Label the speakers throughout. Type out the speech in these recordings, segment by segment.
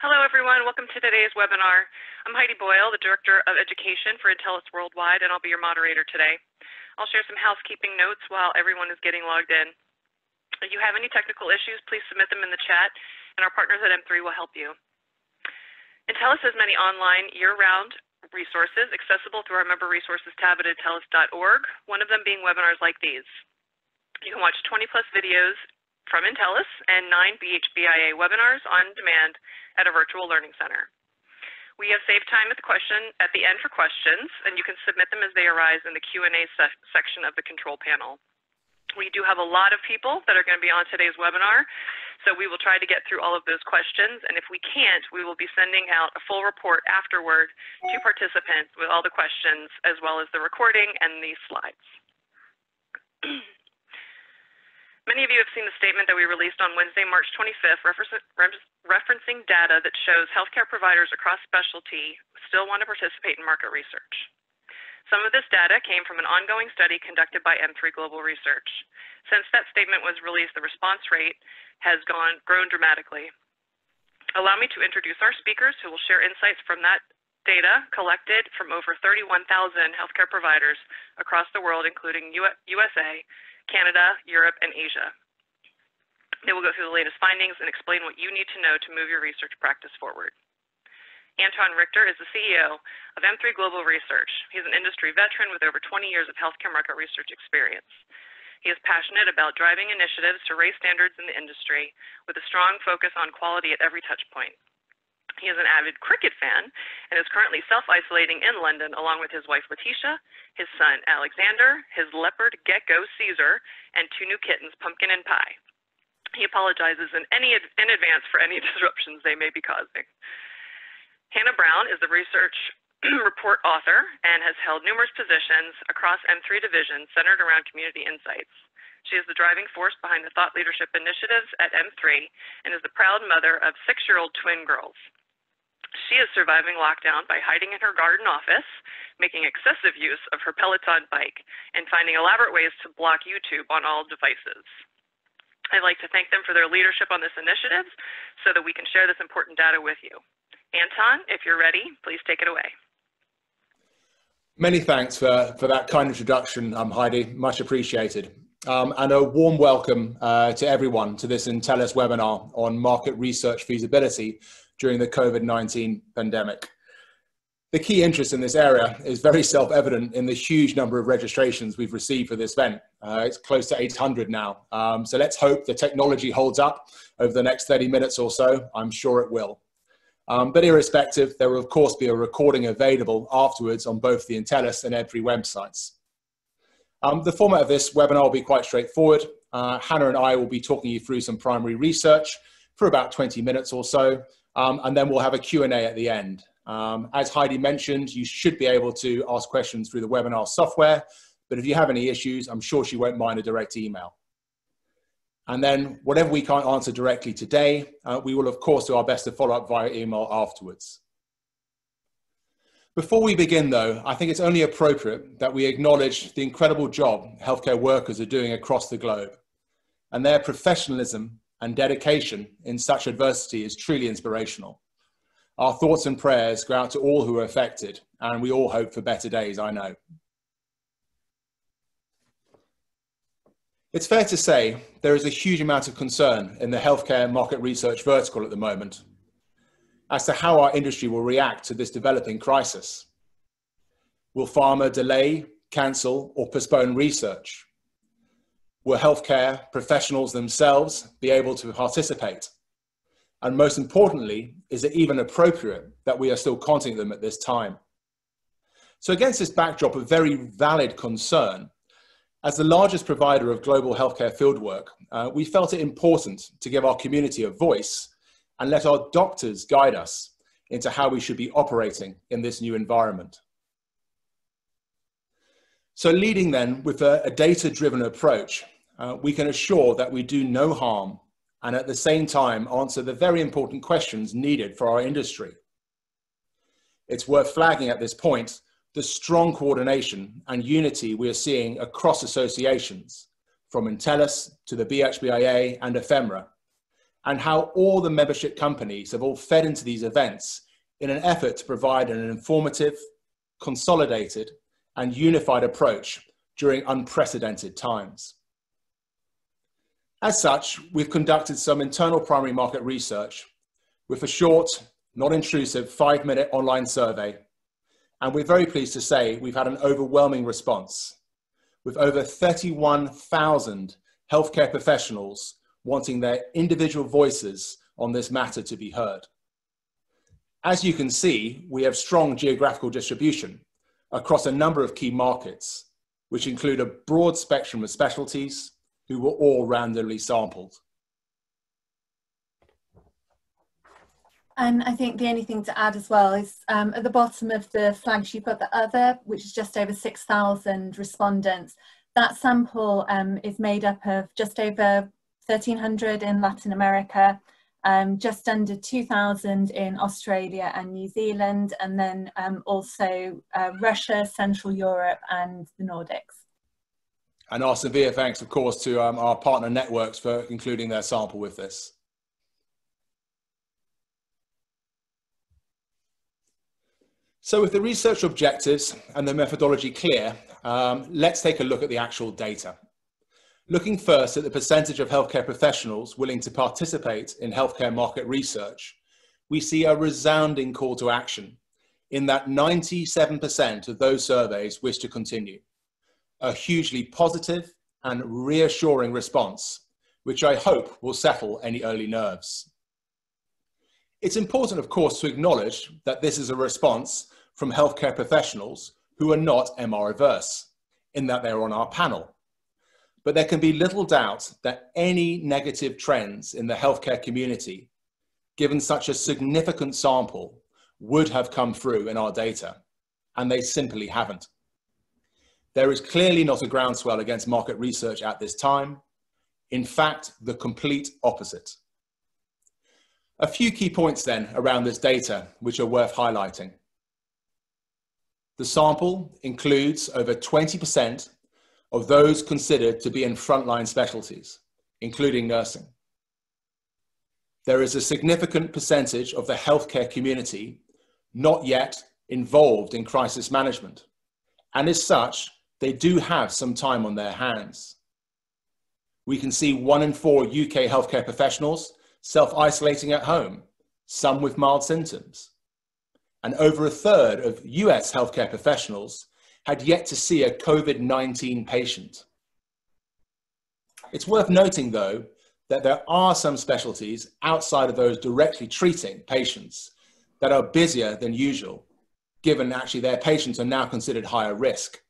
Speaker 1: Hello, everyone. Welcome to today's webinar. I'm Heidi Boyle, the Director of Education for Intellus Worldwide, and I'll be your moderator today. I'll share some housekeeping notes while everyone is getting logged in. If you have any technical issues, please submit them in the chat, and our partners at M3 will help you. Intellus has many online, year-round resources accessible through our member resources tab at intellus.org, one of them being webinars like these. You can watch 20 plus videos from Intellus and nine BHBIA webinars on demand at a virtual learning center. We have saved time at the question at the end for questions, and you can submit them as they arise in the Q&A se section of the control panel. We do have a lot of people that are going to be on today's webinar, so we will try to get through all of those questions, and if we can't, we will be sending out a full report afterward to participants with all the questions, as well as the recording and these slides. Many of you have seen the statement that we released on Wednesday, March 25th, referencing data that shows healthcare providers across specialty still want to participate in market research. Some of this data came from an ongoing study conducted by M3 Global Research. Since that statement was released, the response rate has gone, grown dramatically. Allow me to introduce our speakers who will share insights from that data collected from over 31,000 healthcare providers across the world, including USA, Canada, Europe, and Asia. They will go through the latest findings and explain what you need to know to move your research practice forward. Anton Richter is the CEO of M3 Global Research. He's an industry veteran with over 20 years of healthcare market research experience. He is passionate about driving initiatives to raise standards in the industry with a strong focus on quality at every touch point. He is an avid cricket fan and is currently self-isolating in London along with his wife Letitia, his son Alexander, his leopard gecko Caesar, and two new kittens, Pumpkin and Pie. He apologizes in, any, in advance for any disruptions they may be causing. Hannah Brown is the research report author and has held numerous positions across M3 divisions centered around community insights. She is the driving force behind the thought leadership initiatives at M3 and is the proud mother of six-year-old twin girls. She is surviving lockdown by hiding in her garden office, making excessive use of her Peloton bike, and finding elaborate ways to block YouTube on all devices. I'd like to thank them for their leadership on this initiative so that we can share this important data with you. Anton, if you're ready, please take it away.
Speaker 2: Many thanks for, for that kind introduction, um, Heidi. Much appreciated. Um, and a warm welcome uh, to everyone to this Intellus webinar on market research feasibility during the COVID-19 pandemic. The key interest in this area is very self-evident in the huge number of registrations we've received for this event. Uh, it's close to 800 now. Um, so let's hope the technology holds up over the next 30 minutes or so. I'm sure it will. Um, but irrespective, there will of course be a recording available afterwards on both the Intellus and M3 websites. Um, the format of this webinar will be quite straightforward. Uh, Hannah and I will be talking you through some primary research for about 20 minutes or so, um, and then we'll have a Q&A at the end. Um, as Heidi mentioned, you should be able to ask questions through the webinar software, but if you have any issues, I'm sure she won't mind a direct email. And then whatever we can't answer directly today, uh, we will of course do our best to follow up via email afterwards. Before we begin though, I think it's only appropriate that we acknowledge the incredible job healthcare workers are doing across the globe. And their professionalism and dedication in such adversity is truly inspirational. Our thoughts and prayers go out to all who are affected, and we all hope for better days, I know. It's fair to say there is a huge amount of concern in the healthcare market research vertical at the moment as to how our industry will react to this developing crisis. Will pharma delay, cancel, or postpone research? Will healthcare professionals themselves be able to participate? And most importantly, is it even appropriate that we are still contacting them at this time? So against this backdrop of very valid concern, as the largest provider of global healthcare fieldwork, uh, we felt it important to give our community a voice and let our doctors guide us into how we should be operating in this new environment. So leading then with a, a data-driven approach, uh, we can assure that we do no harm and at the same time answer the very important questions needed for our industry. It's worth flagging at this point the strong coordination and unity we are seeing across associations, from Intellus to the BHBIA and EphMRA, and how all the membership companies have all fed into these events in an effort to provide an informative, consolidated, and unified approach during unprecedented times. As such, we've conducted some internal primary market research with a short, non-intrusive five minute online survey. And we're very pleased to say we've had an overwhelming response with over 31,000 healthcare professionals wanting their individual voices on this matter to be heard. As you can see, we have strong geographical distribution across a number of key markets, which include a broad spectrum of specialties who were all randomly sampled.
Speaker 3: And I think the only thing to add as well is um, at the bottom of the flags, you've got the other, which is just over 6,000 respondents. That sample um, is made up of just over 1,300 in Latin America, um, just under 2,000 in Australia and New Zealand, and then um, also uh, Russia, Central Europe, and the Nordics.
Speaker 2: And our severe thanks, of course, to um, our partner networks for including their sample with this. So with the research objectives and the methodology clear, um, let's take a look at the actual data. Looking first at the percentage of healthcare professionals willing to participate in healthcare market research, we see a resounding call to action in that 97% of those surveys wish to continue. A hugely positive and reassuring response, which I hope will settle any early nerves. It's important, of course, to acknowledge that this is a response from healthcare professionals who are not MR averse, in that they're on our panel but there can be little doubt that any negative trends in the healthcare community, given such a significant sample, would have come through in our data, and they simply haven't. There is clearly not a groundswell against market research at this time. In fact, the complete opposite. A few key points then around this data, which are worth highlighting. The sample includes over 20% of those considered to be in frontline specialties, including nursing. There is a significant percentage of the healthcare community not yet involved in crisis management, and as such, they do have some time on their hands. We can see one in four UK healthcare professionals self isolating at home, some with mild symptoms. And over a third of US healthcare professionals had yet to see a COVID 19 patient. It's worth noting, though, that there are some specialties outside of those directly treating patients that are busier than usual, given actually their patients are now considered higher risk.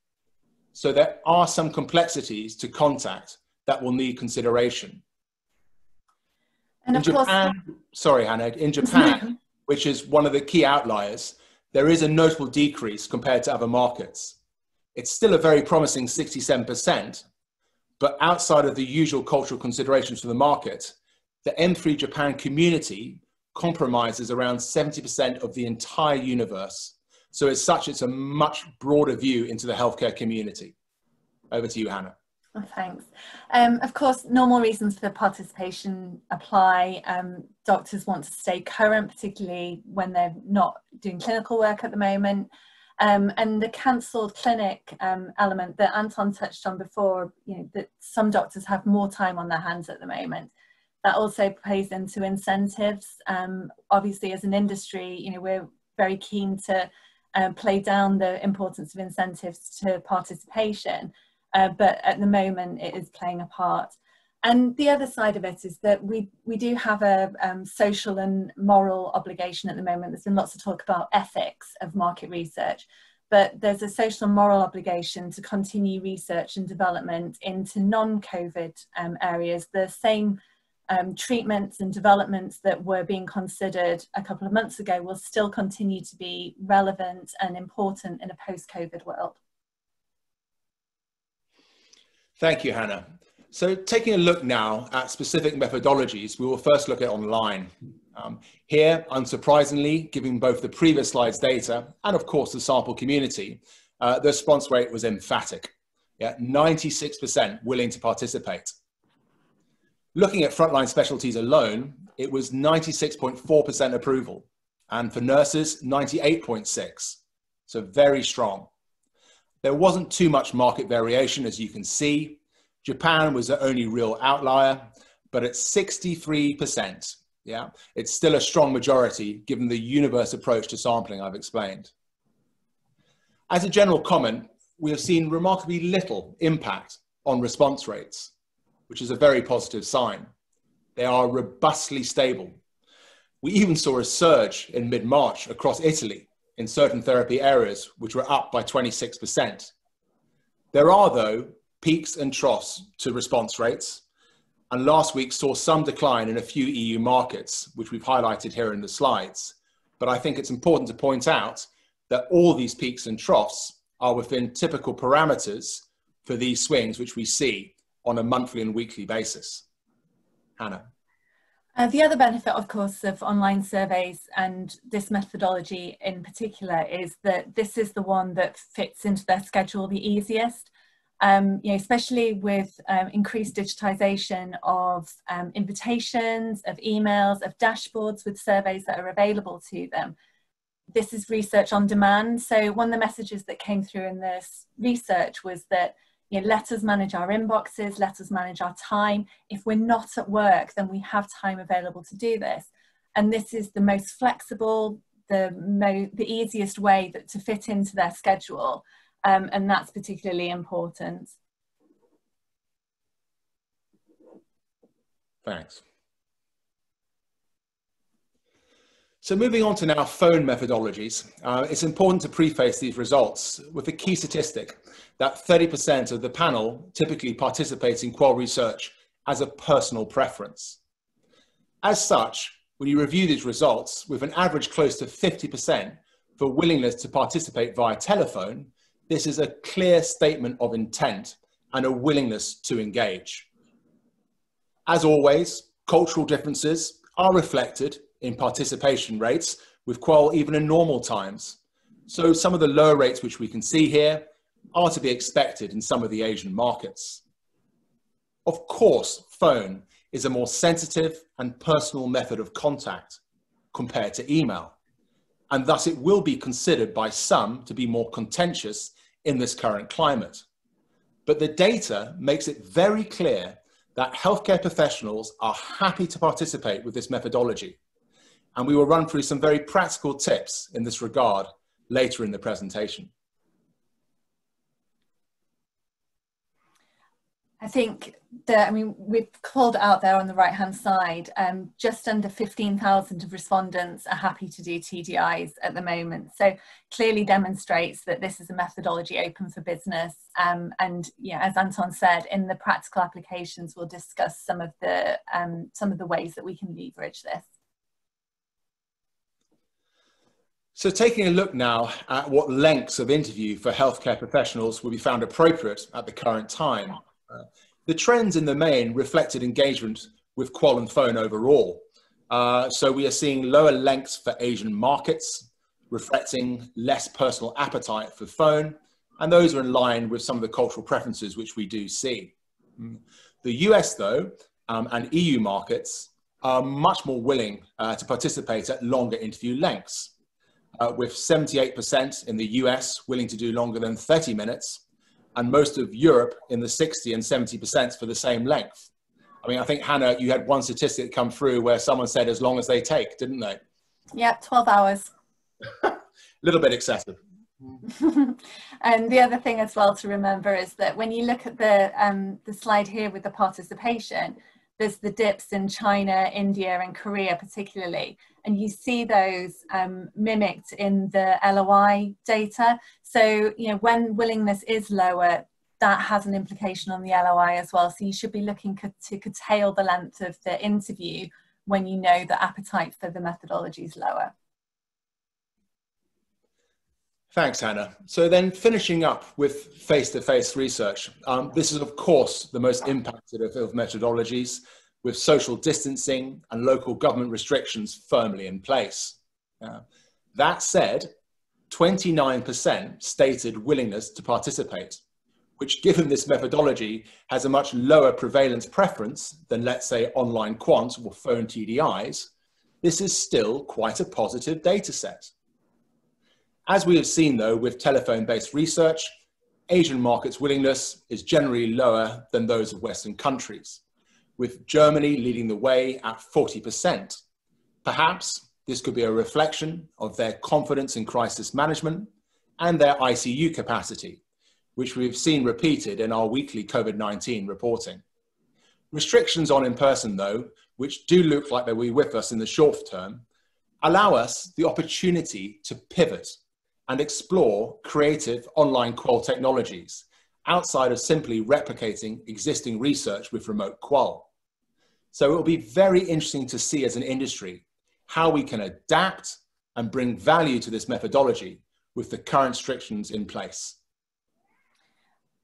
Speaker 2: So there are some complexities to contact that will need consideration. And in Japan, course, sorry, Hannah, in Japan, which is one of the key outliers, there is a notable decrease compared to other markets. It's still a very promising 67%, but outside of the usual cultural considerations for the market, the M3 Japan community compromises around 70% of the entire universe. So as such, it's a much broader view into the healthcare community. Over to you, Hannah.
Speaker 3: Oh, thanks. Um, of course, normal reasons for participation apply. Um, doctors want to stay current, particularly when they're not doing clinical work at the moment. Um, and the cancelled clinic um, element that Anton touched on before, you know, that some doctors have more time on their hands at the moment. That also plays into incentives. Um, obviously, as an industry, you know, we're very keen to uh, play down the importance of incentives to participation, uh, but at the moment, it is playing a part. And the other side of it is that we, we do have a um, social and moral obligation at the moment. There's been lots of talk about ethics of market research, but there's a social and moral obligation to continue research and development into non-COVID um, areas. The same um, treatments and developments that were being considered a couple of months ago will still continue to be relevant and important in a post-COVID world.
Speaker 2: Thank you, Hannah. So taking a look now at specific methodologies, we will first look at online. Um, here, unsurprisingly, given both the previous slides data and of course the sample community, uh, the response rate was emphatic. Yeah, 96% willing to participate. Looking at frontline specialties alone, it was 96.4% approval, and for nurses, 98.6. So very strong. There wasn't too much market variation, as you can see. Japan was the only real outlier, but at 63%, yeah, it's still a strong majority given the universe approach to sampling I've explained. As a general comment, we have seen remarkably little impact on response rates, which is a very positive sign. They are robustly stable. We even saw a surge in mid-March across Italy in certain therapy areas, which were up by 26%. There are, though, peaks and troughs to response rates, and last week saw some decline in a few EU markets, which we've highlighted here in the slides. But I think it's important to point out that all these peaks and troughs are within typical parameters for these swings, which we see on a monthly and weekly basis. Hannah.
Speaker 3: Uh, the other benefit, of course, of online surveys and this methodology in particular is that this is the one that fits into their schedule the easiest. Um, you know, especially with um, increased digitization of um, invitations, of emails, of dashboards with surveys that are available to them. This is research on demand. So one of the messages that came through in this research was that you know, let us manage our inboxes, let us manage our time. If we're not at work, then we have time available to do this. And this is the most flexible, the, mo the easiest way that, to fit into their schedule. Um, and that's particularly important.
Speaker 2: Thanks. So moving on to now phone methodologies, uh, it's important to preface these results with a key statistic that 30% of the panel typically participates in qual research as a personal preference. As such, when you review these results with an average close to 50% for willingness to participate via telephone, this is a clear statement of intent and a willingness to engage. As always, cultural differences are reflected in participation rates with qual even in normal times. So some of the lower rates which we can see here are to be expected in some of the Asian markets. Of course, phone is a more sensitive and personal method of contact compared to email, and thus it will be considered by some to be more contentious in this current climate. But the data makes it very clear that healthcare professionals are happy to participate with this methodology. And we will run through some very practical tips in this regard later in the presentation.
Speaker 3: I think that, I mean, we've called out there on the right hand side, um, just under 15,000 of respondents are happy to do TDIs at the moment. So clearly demonstrates that this is a methodology open for business. Um, and yeah, as Anton said, in the practical applications, we'll discuss some of the, um, some of the ways that we can leverage this.
Speaker 2: So taking a look now at what lengths of interview for healthcare professionals will be found appropriate at the current time. The trends in the main reflected engagement with qual and phone overall. Uh, so we are seeing lower lengths for Asian markets, reflecting less personal appetite for phone, and those are in line with some of the cultural preferences which we do see. Mm. The US, though, um, and EU markets are much more willing uh, to participate at longer interview lengths, uh, with 78% in the US willing to do longer than 30 minutes, and most of Europe in the 60 and 70% for the same length. I mean, I think, Hannah, you had one statistic come through where someone said as long as they take, didn't they?
Speaker 3: Yeah, 12 hours.
Speaker 2: A little bit excessive.
Speaker 3: and the other thing as well to remember is that when you look at the, um, the slide here with the participation, there's the dips in China, India, and Korea particularly, and you see those um, mimicked in the LOI data. So, you know, when willingness is lower, that has an implication on the LOI as well. So you should be looking to curtail the length of the interview when you know the appetite for the methodology is lower.
Speaker 2: Thanks, Hannah. So then finishing up with face-to-face -face research, um, this is of course the most impacted of, of methodologies with social distancing and local government restrictions firmly in place. That said, 29% stated willingness to participate, which given this methodology has a much lower prevalence preference than let's say online quant or phone TDIs, this is still quite a positive data set. As we have seen though with telephone-based research, Asian markets' willingness is generally lower than those of Western countries, with Germany leading the way at 40%. Perhaps this could be a reflection of their confidence in crisis management and their ICU capacity, which we've seen repeated in our weekly COVID-19 reporting. Restrictions on in-person though, which do look like they will be with us in the short term, allow us the opportunity to pivot and explore creative online qual technologies outside of simply replicating existing research with remote qual. So it will be very interesting to see as an industry how we can adapt and bring value to this methodology with the current restrictions in place.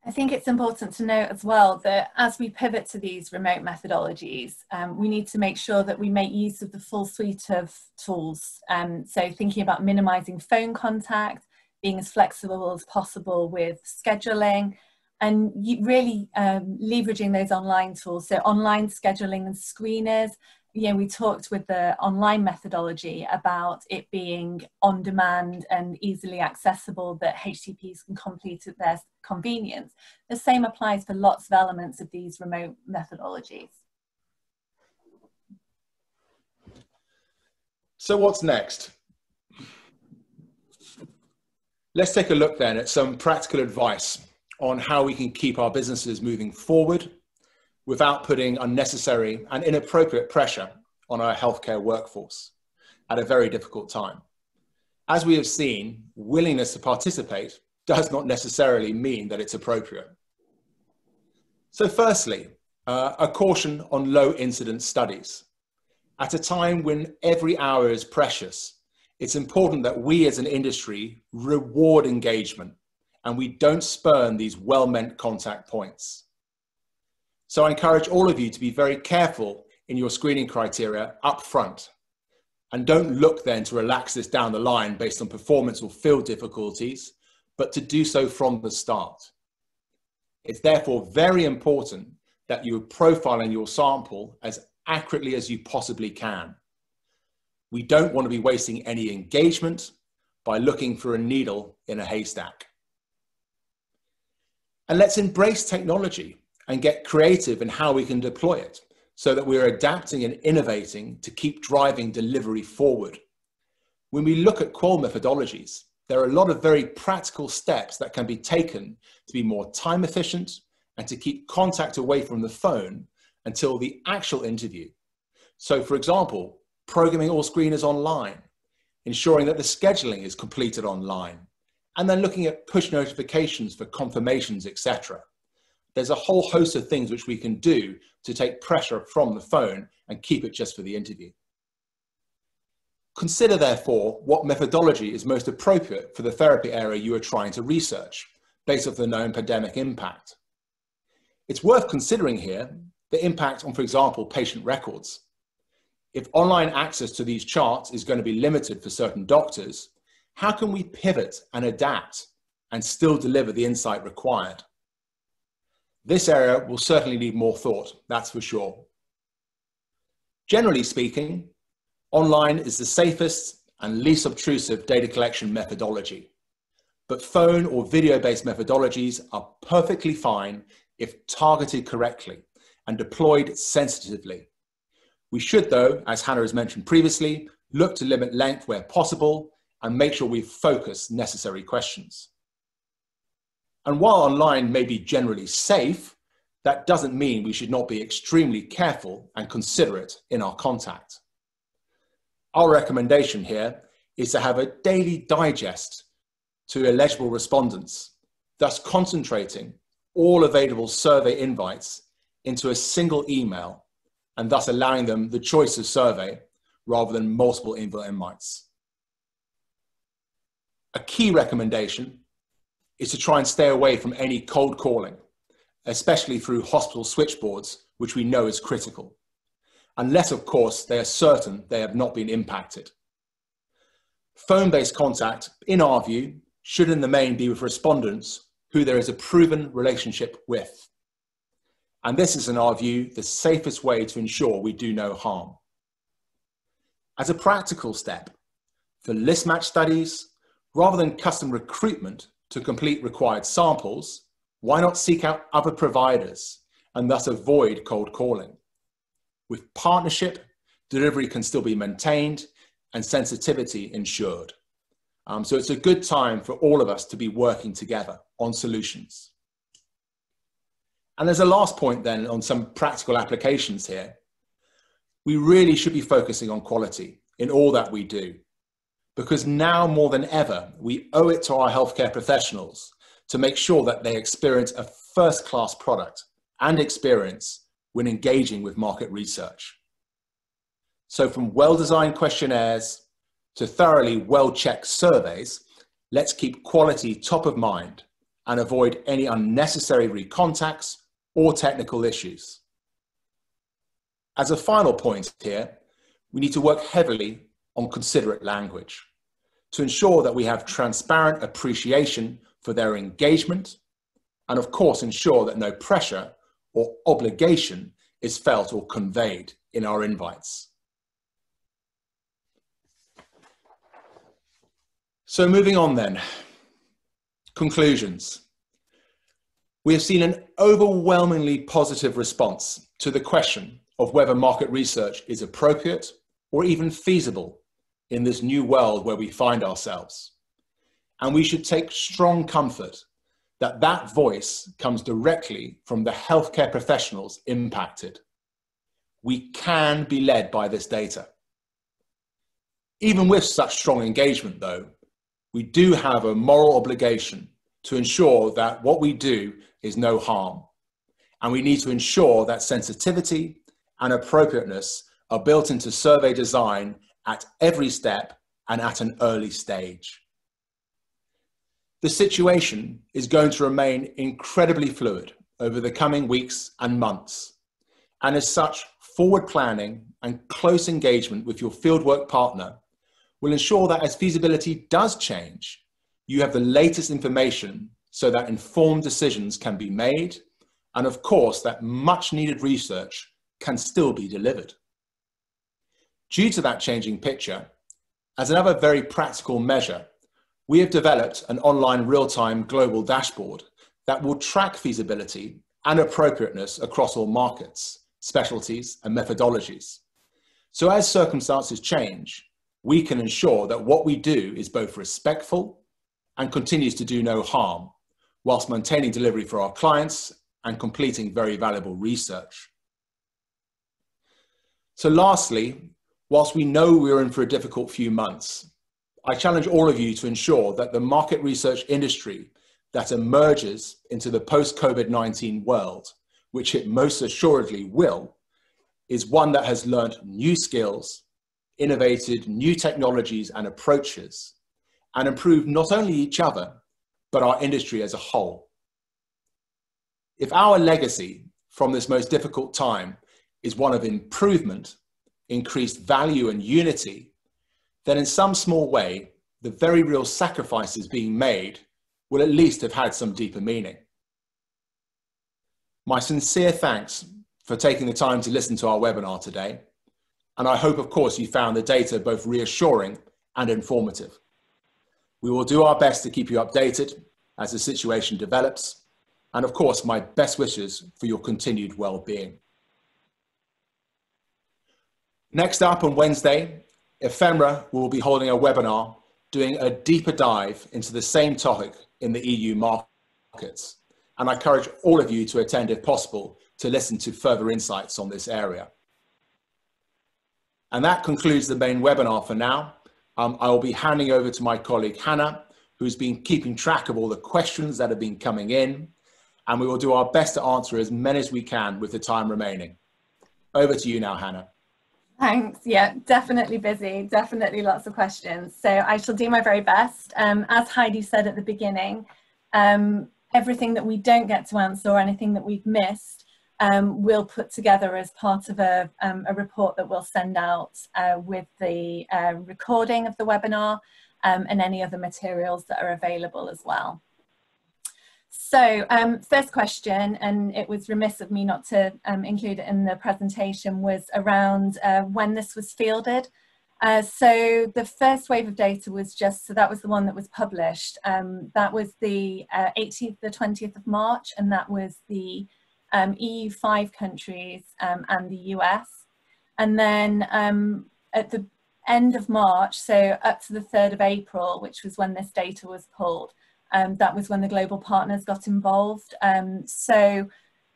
Speaker 3: I think it's important to note as well that as we pivot to these remote methodologies, um, we need to make sure that we make use of the full suite of tools. Um, so thinking about minimizing phone contact, being as flexible as possible with scheduling, and really um, leveraging those online tools. So online scheduling and screeners, you know, we talked with the online methodology about it being on demand and easily accessible that HCPs can complete at their convenience. The same applies for lots of elements of these remote methodologies.
Speaker 2: So what's next? Let's take a look then at some practical advice on how we can keep our businesses moving forward without putting unnecessary and inappropriate pressure on our healthcare workforce at a very difficult time. As we have seen, willingness to participate does not necessarily mean that it's appropriate. So firstly, uh, a caution on low incidence studies. At a time when every hour is precious, it's important that we as an industry reward engagement and we don't spurn these well-meant contact points. So I encourage all of you to be very careful in your screening criteria up front. And don't look then to relax this down the line based on performance or field difficulties, but to do so from the start. It's therefore very important that you are profiling your sample as accurately as you possibly can. We don't want to be wasting any engagement by looking for a needle in a haystack. And let's embrace technology and get creative in how we can deploy it so that we're adapting and innovating to keep driving delivery forward. When we look at qual methodologies, there are a lot of very practical steps that can be taken to be more time efficient and to keep contact away from the phone until the actual interview. So for example, programming all screeners online, ensuring that the scheduling is completed online, and then looking at push notifications for confirmations, etc there's a whole host of things which we can do to take pressure from the phone and keep it just for the interview. Consider therefore what methodology is most appropriate for the therapy area you are trying to research based off the known pandemic impact. It's worth considering here the impact on, for example, patient records. If online access to these charts is going to be limited for certain doctors, how can we pivot and adapt and still deliver the insight required? This area will certainly need more thought, that's for sure. Generally speaking, online is the safest and least obtrusive data collection methodology. But phone or video-based methodologies are perfectly fine if targeted correctly and deployed sensitively. We should, though, as Hannah has mentioned previously, look to limit length where possible and make sure we focus necessary questions. And while online may be generally safe, that doesn't mean we should not be extremely careful and considerate in our contact. Our recommendation here is to have a daily digest to eligible respondents, thus concentrating all available survey invites into a single email and thus allowing them the choice of survey rather than multiple invites. A key recommendation is to try and stay away from any cold calling, especially through hospital switchboards, which we know is critical, unless, of course, they are certain they have not been impacted. Phone-based contact, in our view, should in the main be with respondents who there is a proven relationship with. And this is, in our view, the safest way to ensure we do no harm. As a practical step, for list match studies, rather than custom recruitment to complete required samples, why not seek out other providers and thus avoid cold calling? With partnership, delivery can still be maintained and sensitivity ensured. Um, so it's a good time for all of us to be working together on solutions. And there's a last point then on some practical applications here. We really should be focusing on quality in all that we do, because now more than ever, we owe it to our healthcare professionals to make sure that they experience a first class product and experience when engaging with market research. So from well-designed questionnaires to thoroughly well-checked surveys, let's keep quality top of mind and avoid any unnecessary recontacts or technical issues. As a final point here, we need to work heavily on considerate language to ensure that we have transparent appreciation for their engagement and of course ensure that no pressure or obligation is felt or conveyed in our invites. So moving on then, conclusions. We have seen an overwhelmingly positive response to the question of whether market research is appropriate or even feasible in this new world where we find ourselves. And we should take strong comfort that that voice comes directly from the healthcare professionals impacted. We can be led by this data. Even with such strong engagement, though, we do have a moral obligation to ensure that what we do is no harm. And we need to ensure that sensitivity and appropriateness are built into survey design at every step and at an early stage. The situation is going to remain incredibly fluid over the coming weeks and months. And as such, forward planning and close engagement with your fieldwork partner will ensure that as feasibility does change, you have the latest information so that informed decisions can be made, and of course, that much needed research can still be delivered. Due to that changing picture, as another very practical measure, we have developed an online real-time global dashboard that will track feasibility and appropriateness across all markets, specialties, and methodologies. So as circumstances change, we can ensure that what we do is both respectful and continues to do no harm, whilst maintaining delivery for our clients and completing very valuable research. So lastly, whilst we know we're in for a difficult few months, I challenge all of you to ensure that the market research industry that emerges into the post-COVID-19 world, which it most assuredly will, is one that has learned new skills, innovated new technologies and approaches and improved not only each other, but our industry as a whole. If our legacy from this most difficult time is one of improvement, increased value and unity, then in some small way, the very real sacrifices being made will at least have had some deeper meaning. My sincere thanks for taking the time to listen to our webinar today. And I hope, of course, you found the data both reassuring and informative. We will do our best to keep you updated as the situation develops. And of course, my best wishes for your continued well-being. Next up on Wednesday, EphMRA will be holding a webinar doing a deeper dive into the same topic in the EU markets. And I encourage all of you to attend if possible to listen to further insights on this area. And that concludes the main webinar for now. Um, I will be handing over to my colleague Hannah, who's been keeping track of all the questions that have been coming in. And we will do our best to answer as many as we can with the time remaining. Over to you now, Hannah.
Speaker 3: Thanks. Yeah, definitely busy. Definitely lots of questions. So I shall do my very best. Um, as Heidi said at the beginning, um, everything that we don't get to answer or anything that we've missed, um, we'll put together as part of a, um, a report that we'll send out uh, with the uh, recording of the webinar um, and any other materials that are available as well. So um, first question, and it was remiss of me not to um, include it in the presentation, was around uh, when this was fielded. Uh, so the first wave of data was just, so that was the one that was published. Um, that was the uh, 18th, the 20th of March, and that was the um, EU five countries um, and the US. And then um, at the end of March, so up to the 3rd of April, which was when this data was pulled, um, that was when the global partners got involved. Um, so,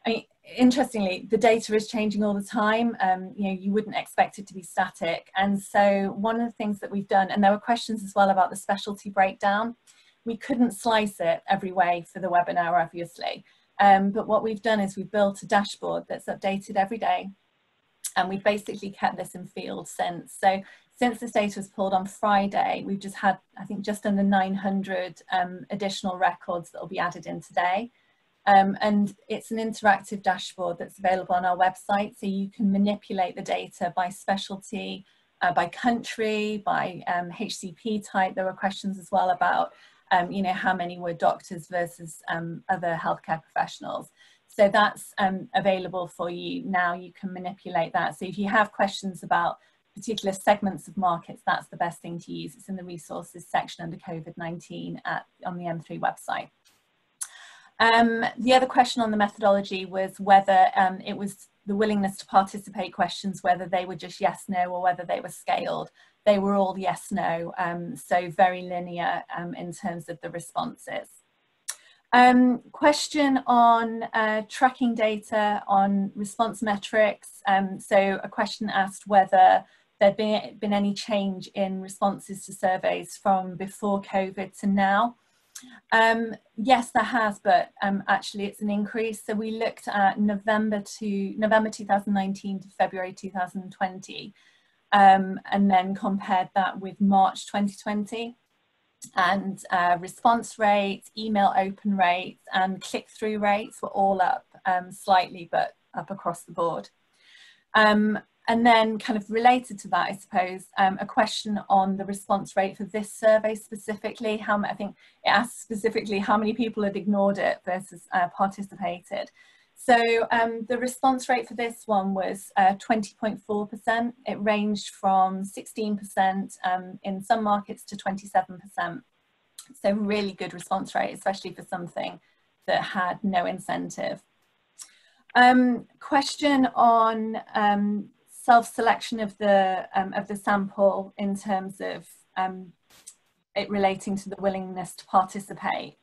Speaker 3: I interestingly, the data is changing all the time. Um, you know, you wouldn't expect it to be static. And so, one of the things that we've done, and there were questions as well about the specialty breakdown. We couldn't slice it every way for the webinar, obviously. Um, but what we've done is we've built a dashboard that's updated every day. And we've basically kept this in field since. So since this data was pulled on Friday, we've just had, I think, just under 900 um, additional records that will be added in today. Um, and it's an interactive dashboard that's available on our website, so you can manipulate the data by specialty, uh, by country, by um, HCP type. There were questions as well about, um, you know, how many were doctors versus um, other healthcare professionals. So that's um, available for you now. You can manipulate that. So if you have questions about particular segments of markets, that's the best thing to use. It's in the resources section under COVID-19 on the M3 website. Um, the other question on the methodology was whether um, it was the willingness to participate questions, whether they were just yes, no, or whether they were scaled. They were all yes, no, um, so very linear um, in terms of the responses. Um, question on uh, tracking data on response metrics. Um, so a question asked whether there been, been any change in responses to surveys from before COVID to now? Um, yes, there has, but um, actually it's an increase. So we looked at November to November 2019 to February 2020, um, and then compared that with March 2020. And uh, response rates, email open rates, and click-through rates were all up um, slightly, but up across the board. Um, and then kind of related to that, I suppose, um, a question on the response rate for this survey specifically. How I think it asked specifically how many people had ignored it versus uh, participated. So um, the response rate for this one was 20.4%. Uh, it ranged from 16% um, in some markets to 27%. So really good response rate, especially for something that had no incentive. Um, question on um, self-selection of the um, of the sample in terms of um, it relating to the willingness to participate.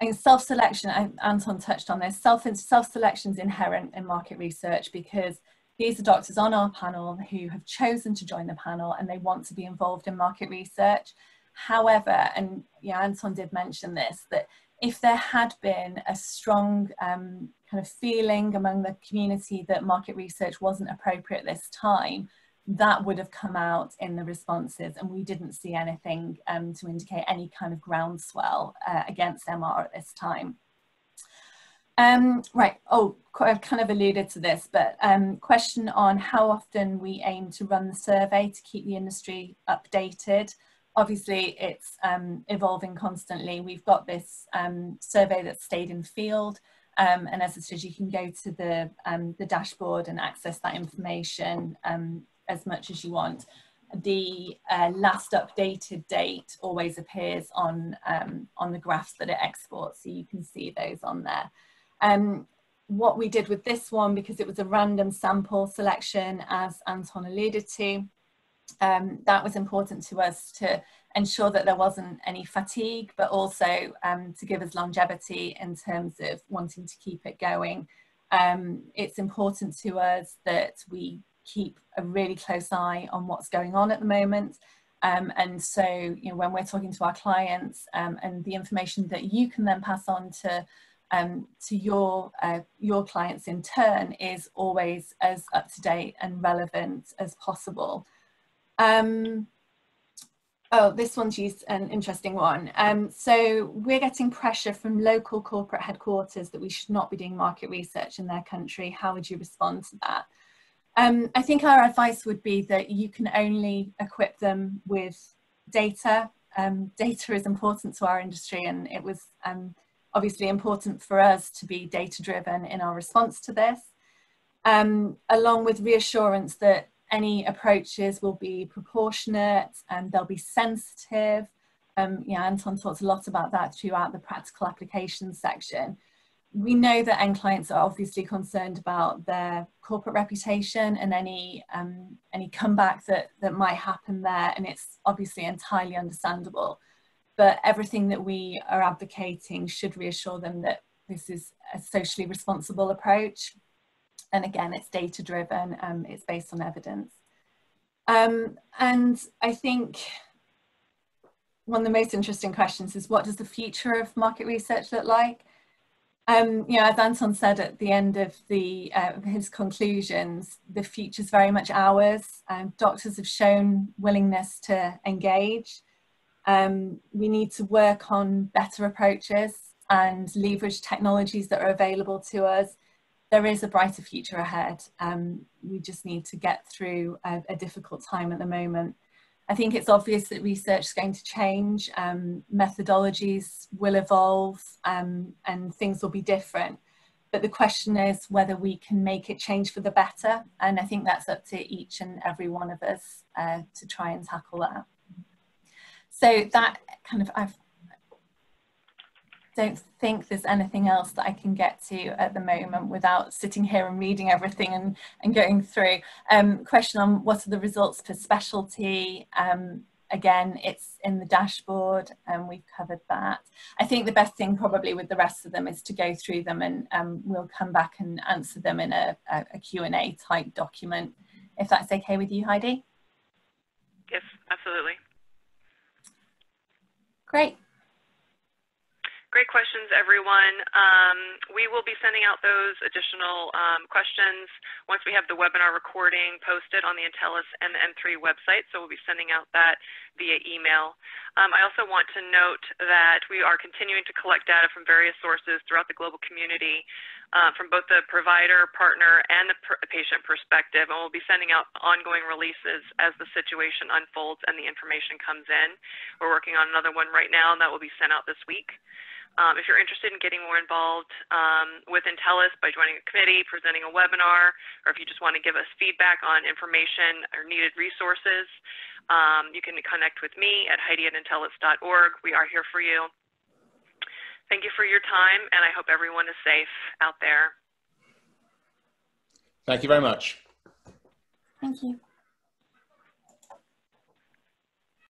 Speaker 3: And self-selection, Anton touched on this, self, self-selection is inherent in market research because these are doctors on our panel who have chosen to join the panel and they want to be involved in market research. However, and yeah, Anton did mention this, that if there had been a strong um, kind of feeling among the community that market research wasn't appropriate this time, that would have come out in the responses and we didn't see anything um, to indicate any kind of groundswell uh, against MR at this time. Um, right, oh, I've kind of alluded to this, but um, question on how often we aim to run the survey to keep the industry updated obviously it's um, evolving constantly. We've got this um, survey that's stayed in field. Um, and as I said, you can go to the, um, the dashboard and access that information um, as much as you want. The uh, last updated date always appears on, on the graphs that it exports, so you can see those on there. what we did with this one, because it was a random sample selection, as Anton alluded to, um, that was important to us to ensure that there wasn't any fatigue, but also um, to give us longevity in terms of wanting to keep it going. Um, it's important to us that we keep a really close eye on what's going on at the moment. Um, and so, you know, when we're talking to our clients um, and the information that you can then pass on to um, to your uh, your clients in turn is always as up to date and relevant as possible. Um, oh, this one's used an interesting one. Um, so we're getting pressure from local corporate headquarters that we should not be doing market research in their country. How would you respond to that? Um, I think our advice would be that you can only equip them with data. Um, data is important to our industry and it was um, obviously important for us to be data driven in our response to this, um, along with reassurance that any approaches will be proportionate and they'll be sensitive. Um, yeah, Anton talked a lot about that throughout the practical applications section. We know that end clients are obviously concerned about their corporate reputation and any um, any comeback that, that might happen there, and it's obviously entirely understandable. But everything that we are advocating should reassure them that this is a socially responsible approach and again, it's data driven, um, it's based on evidence. Um, and I think one of the most interesting questions is what does the future of market research look like? Um, you know, as Anton said at the end of the uh, his conclusions, the future is very much ours. Um, doctors have shown willingness to engage. Um, we need to work on better approaches and leverage technologies that are available to us there is a brighter future ahead. Um, we just need to get through a, a, difficult time at the moment. I think it's obvious that research is going to change, um, methodologies will evolve um, and things will be different. But the question is whether we can make it change for the better. And I think that's up to each and every one of us uh, to try and tackle that. So that kind of, I've don't think there's anything else that I can get to at the moment without sitting here and reading everything and, and going through. Um, question on what are the results for specialty? Um, again, it's in the dashboard and we've covered that. I think the best thing probably with the rest of them is to go through them and um, we'll come back and answer them in a, a, a Q&A type document, if that's okay with you, Heidi?
Speaker 1: Yes, absolutely.
Speaker 3: Great.
Speaker 1: Everyone. Um, we will be sending out those additional um, questions once we have the webinar recording posted on the Intellus and the M3 website, so we'll be sending out that via email. Um, I also want to note that we are continuing to collect data from various sources throughout the global community uh, from both the provider, partner, and the patient perspective, and we'll be sending out ongoing releases as the situation unfolds and the information comes in. We're working on another one right now, and that will be sent out this week. Um, if you're interested in getting more involved um, with Intellus by joining a committee, presenting a webinar, or if you just want to give us feedback on information or needed resources, um, you can connect with me at heidi at intellus.org. We are here for you. Thank you for your time, and I hope everyone is safe out there.
Speaker 2: Thank you very much.
Speaker 3: Thank you.